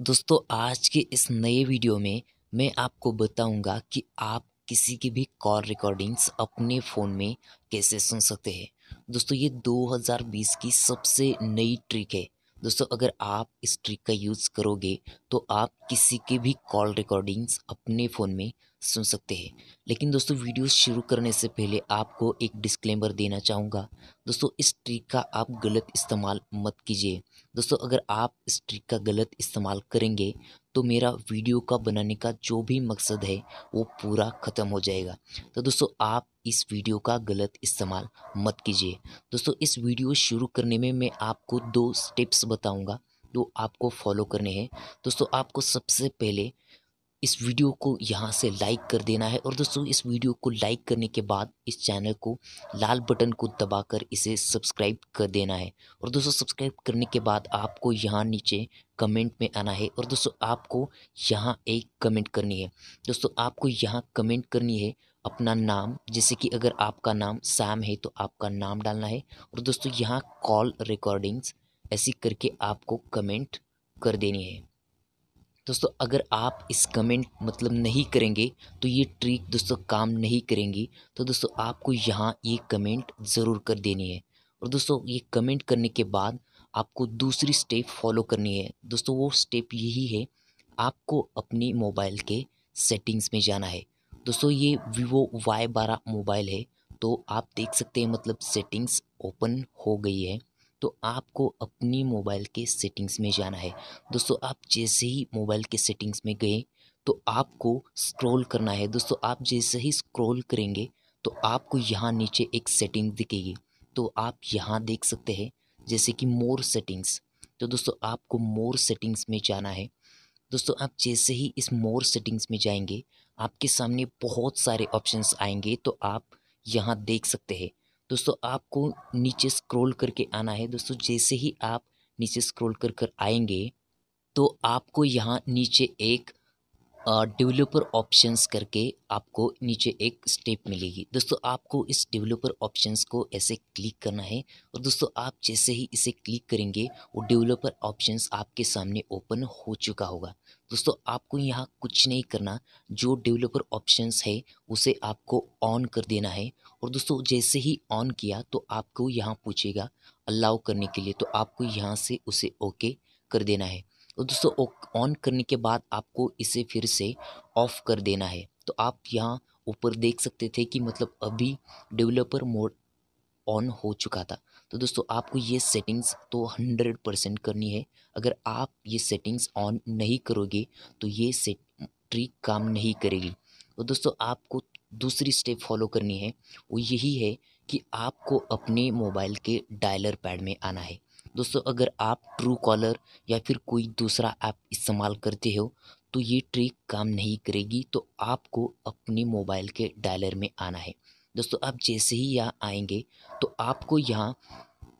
दोस्तों, आज के इस नए वीडियो में मैं आपको बताऊँगा कि आप किसी की भी कॉल रिकॉर्डिंग्स अपने फ़ोन में कैसे सुन सकते हैं। दोस्तों, ये 2020 की सबसे नई ट्रिक है। दोस्तों, अगर आप इस ट्रिक का यूज़ करोगे तो आप किसी के भी कॉल रिकॉर्डिंग्स अपने फ़ोन में सुन सकते हैं। लेकिन दोस्तों वीडियो शुरू करने से पहले आपको एक डिस्क्लेमर देना चाहूँगा। दोस्तों, इस ट्रिक का आप गलत इस्तेमाल मत कीजिए। दोस्तों, अगर आप इस ट्रिक का गलत इस्तेमाल करेंगे तो मेरा वीडियो का बनाने का जो भी मकसद है, वो पूरा ख़त्म हो जाएगा। तो दोस्तों, आप इस वीडियो का गलत इस्तेमाल मत कीजिए। दोस्तों, इस वीडियो शुरू करने में मैं आपको दो स्टेप्स बताऊँगा जो आपको फॉलो करने हैं। दोस्तों, आपको सबसे पहले इस वीडियो को यहाँ से लाइक कर देना है और दोस्तों, इस वीडियो को लाइक करने के बाद इस चैनल को लाल बटन को दबाकर इसे सब्सक्राइब कर देना है। और दोस्तों सब्सक्राइब करने के बाद आपको यहाँ नीचे कमेंट में आना है और दोस्तों, आपको यहाँ एक कमेंट करनी है। दोस्तों, आपको यहाँ कमेंट करनी है अपना नाम, जैसे कि अगर आपका नाम सैम है तो आपका नाम डालना है। और दोस्तों, यहाँ कॉल रिकॉर्डिंग्स ऐसी करके आपको कमेंट कर देनी है। दोस्तों, अगर आप इस कमेंट मतलब नहीं करेंगे तो ये ट्रिक दोस्तों काम नहीं करेंगी। तो दोस्तों, आपको यहाँ ये कमेंट ज़रूर कर देनी है। और दोस्तों, ये कमेंट करने के बाद आपको दूसरी स्टेप फॉलो करनी है। दोस्तों, वो स्टेप यही है, आपको अपनी मोबाइल के सेटिंग्स में जाना है। दोस्तों, ये वीवो वाई मोबाइल है तो आप देख सकते हैं मतलब सेटिंग्स ओपन हो गई है तो आपको अपनी मोबाइल के सेटिंग्स में जाना है। दोस्तों, आप जैसे ही मोबाइल के सेटिंग्स में गए तो आपको स्क्रॉल करना है। दोस्तों, आप जैसे ही स्क्रॉल करेंगे तो आपको यहाँ नीचे एक सेटिंग दिखेगी तो आप यहाँ देख सकते हैं, जैसे कि मोर सेटिंग्स तो दोस्तों, आपको मोर सेटिंग्स में जाना है। दोस्तों, आप जैसे ही इस मोर सेटिंग्स में जाएँगे, आपके सामने बहुत सारे ऑप्शंस आएँगे तो आप यहाँ देख सकते हैं। दोस्तों, आपको नीचे स्क्रॉल करके आना है। दोस्तों, जैसे ही आप नीचे स्क्रॉल कर कर आएँगे तो आपको यहाँ नीचे एक डेवलपर ऑप्शंस करके आपको नीचे एक स्टेप मिलेगी। दोस्तों, आपको इस डेवलपर ऑप्शंस को ऐसे क्लिक करना है और दोस्तों, आप जैसे ही इसे क्लिक करेंगे, वो डेवलपर ऑप्शंस आपके सामने ओपन हो चुका होगा। दोस्तों, आपको यहाँ कुछ नहीं करना। जो डेवलपर ऑप्शंस है, उसे आपको ऑन कर देना है। और दोस्तों, जैसे ही ऑन किया तो आपको यहाँ पूछेगा अलाउ करने के लिए तो आपको यहाँ से उसे ओके कर देना है। और दोस्तों ऑन करने के बाद आपको इसे फिर से ऑफ़ कर देना है। तो आप यहाँ ऊपर देख सकते थे कि मतलब अभी डेवलपर मोड ऑन हो चुका था। तो दोस्तों, आपको ये सेटिंग्स तो हंड्रेड परसेंट करनी है। अगर आप ये सेटिंग्स ऑन नहीं करोगे तो ये सेट ट्रिक काम नहीं करेगी। तो दोस्तों, आपको दूसरी स्टेप फॉलो करनी है। वो यही है कि आपको अपने मोबाइल के डायलर पैड में आना है। दोस्तों, अगर आप ट्रू कॉलर या फिर कोई दूसरा ऐप इस्तेमाल करते हो तो ये ट्रिक काम नहीं करेगी तो आपको अपने मोबाइल के डायलर में आना है। दोस्तों, आप जैसे ही यहाँ आएँगे तो आपको यहाँ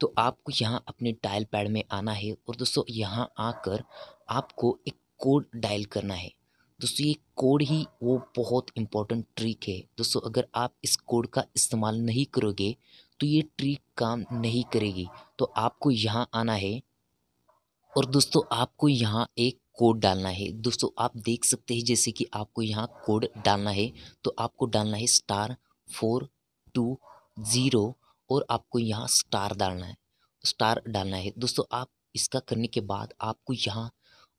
तो आपको यहाँ अपने डायल पैड में आना है और दोस्तों, यहाँ आकर आपको एक कोड डायल करना है। दोस्तों, ये कोड ही वो बहुत इम्पोर्टेंट ट्रिक है। दोस्तों, अगर आप इस कोड का इस्तेमाल नहीं करोगे तो ये ट्रिक काम नहीं करेगी। तो आपको यहाँ आना है और दोस्तों, आपको यहाँ एक कोड डालना है। दोस्तों, आप देख सकते हैं जैसे कि आपको यहाँ कोड डालना है तो आपको डालना है स्टार फोर टू ज़ीरो और आपको यहाँ स्टार डालना है। स्टार डालना है। दोस्तों, आप इसका करने के बाद आपको यहाँ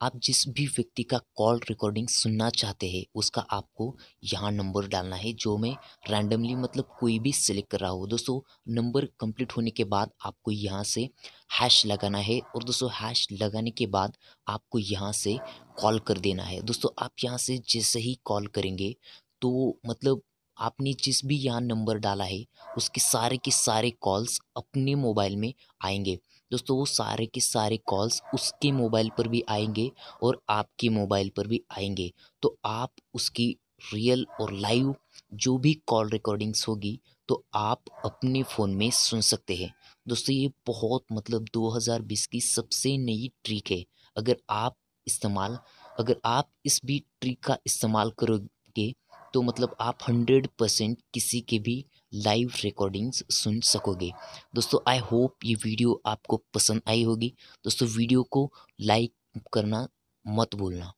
आप जिस भी व्यक्ति का कॉल रिकॉर्डिंग सुनना चाहते हैं, उसका आपको यहाँ नंबर डालना है, जो मैं रैंडमली मतलब कोई भी सिलेक्ट कर रहा हूँ। दोस्तों नंबर कंप्लीट होने के बाद आपको यहाँ से हैश लगाना है और दोस्तों हैश लगाने के बाद आपको यहाँ से कॉल कर देना है। दोस्तों, आप यहाँ से जैसे ही कॉल करेंगे तो मतलब आपने जिस भी यहाँ नंबर डाला है, उसके सारे के सारे कॉल्स अपने मोबाइल में आएँगे। दोस्तों, वो सारे के सारे कॉल्स उसके मोबाइल पर भी आएँगे और आपके मोबाइल पर भी आएँगे। तो आप उसकी रियल और लाइव जो भी कॉल रिकॉर्डिंग्स होगी तो आप अपने फ़ोन में सुन सकते हैं। दोस्तों, ये बहुत मतलब 2020 की सबसे नई ट्रिक है। अगर आप इस्तेमाल, अगर आप इस भी ट्रिक का इस्तेमाल करोगे तो मतलब आप हंड्रेड परसेंट किसी के भी लाइव रिकॉर्डिंग्स सुन सकोगे। दोस्तों आई होप ये वीडियो आपको पसंद आई होगी। दोस्तों वीडियो को लाइक करना मत भूलना।